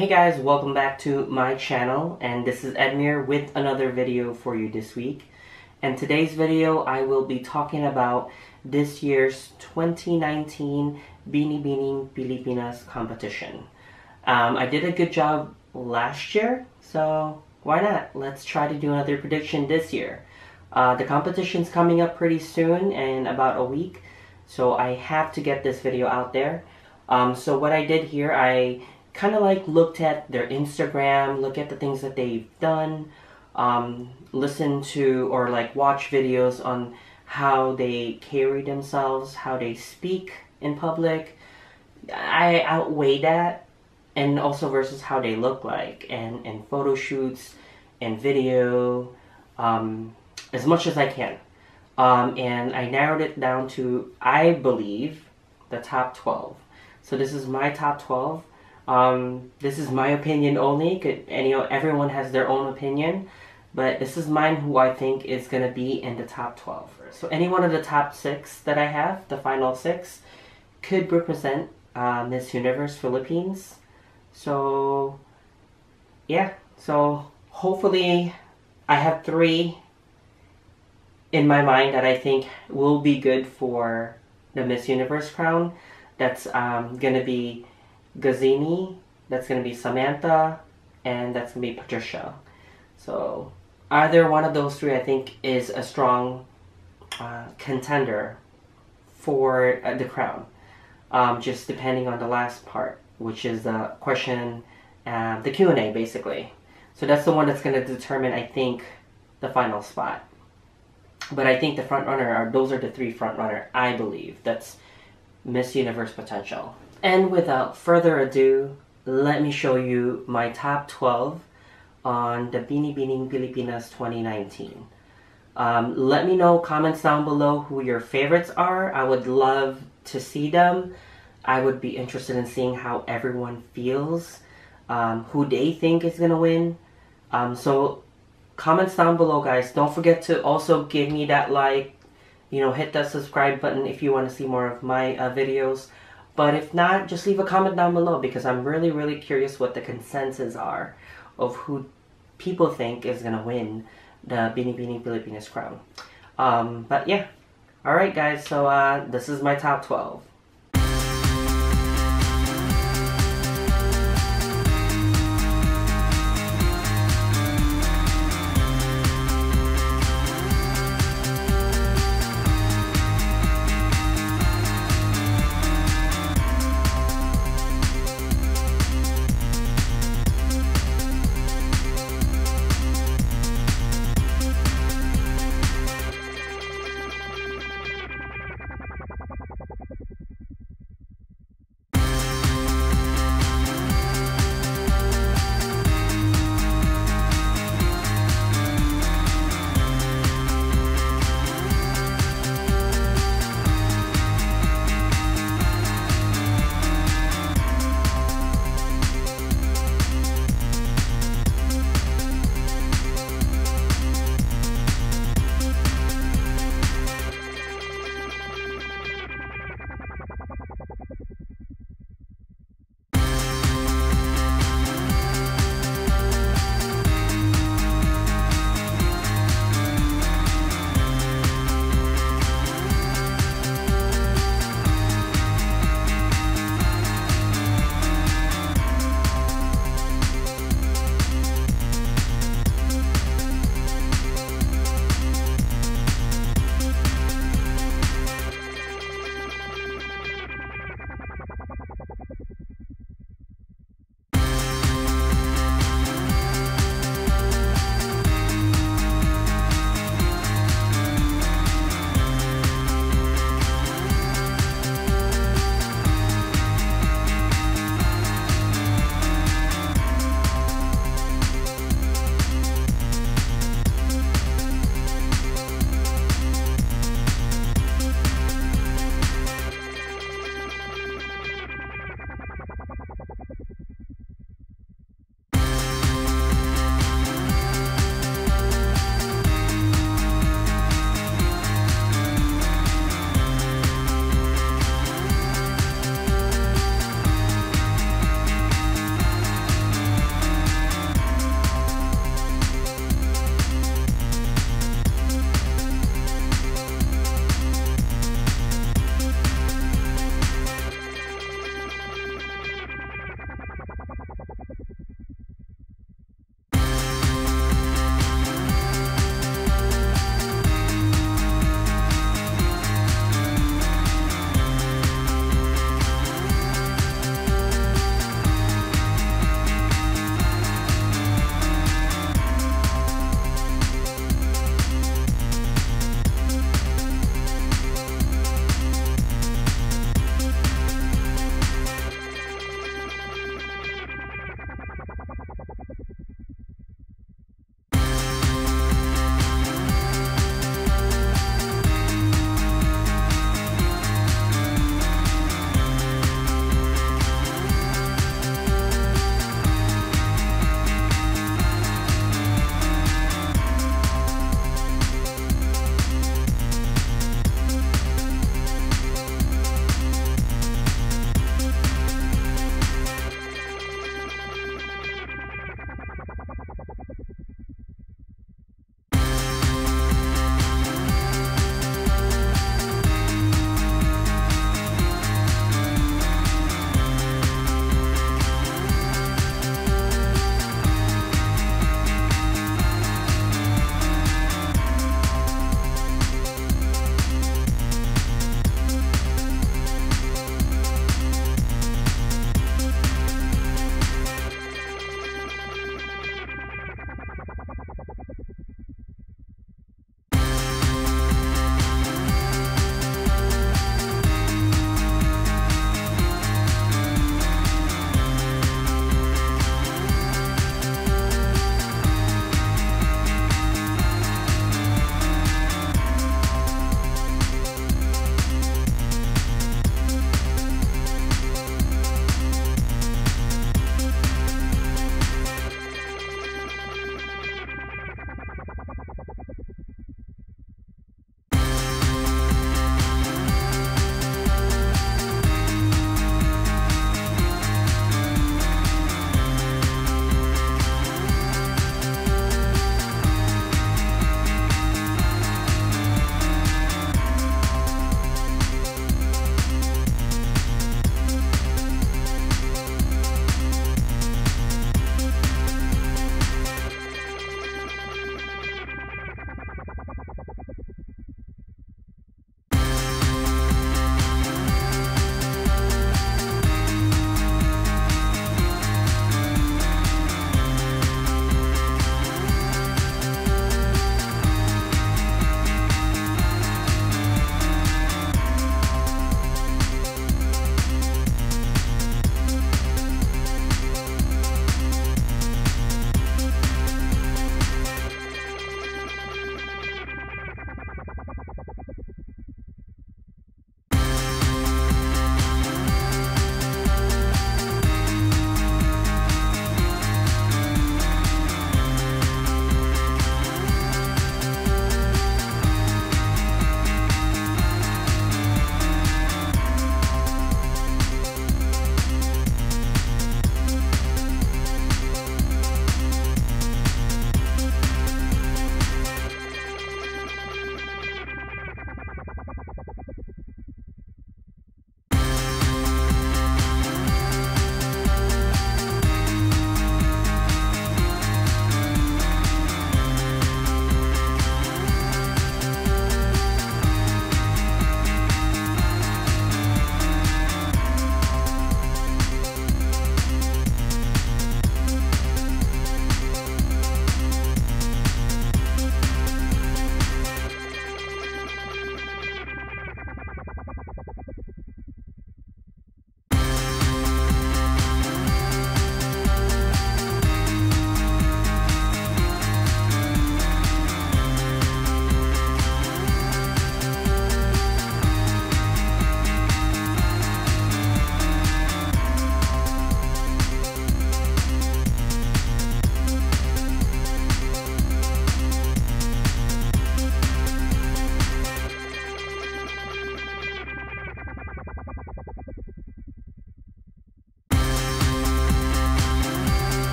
hey guys, welcome back to my channel and this is Edmir with another video for you this week. And today's video I will be talking about this year's 2019 Binibining Pilipinas competition. Um, I did a good job last year, so why not? Let's try to do another prediction this year. Uh, the competition's coming up pretty soon in about a week, so I have to get this video out there. Um, so what I did here, I kind of like looked at their Instagram, look at the things that they've done, um, listen to or like watch videos on how they carry themselves, how they speak in public. I outweigh that and also versus how they look like and, and photo shoots and video um, as much as I can. Um, and I narrowed it down to, I believe, the top 12. So this is my top 12. Um, this is my opinion only, could, and you know, everyone has their own opinion, but this is mine who I think is going to be in the top 12. So any one of the top six that I have, the final six, could represent uh, Miss Universe Philippines. So, yeah, so hopefully I have three in my mind that I think will be good for the Miss Universe crown. That's um, going to be Gazini, that's going to be Samantha, and that's going to be Patricia. So either one of those three I think is a strong uh, contender for uh, the crown. Um, just depending on the last part, which is the question, uh, the Q&A basically. So that's the one that's going to determine, I think, the final spot. But I think the front runner are those are the three front runner. I believe that's Miss Universe potential. And without further ado, let me show you my top 12 on the Binibining Pilipinas 2019. Um, let me know comments down below who your favorites are. I would love to see them. I would be interested in seeing how everyone feels, um, who they think is going to win. Um, so comments down below guys. Don't forget to also give me that like, you know, hit that subscribe button if you want to see more of my uh, videos. But if not, just leave a comment down below because I'm really, really curious what the consensus are of who people think is going to win the Binibining Pilipinas crown. Um, but yeah. Alright guys, so uh, this is my top 12.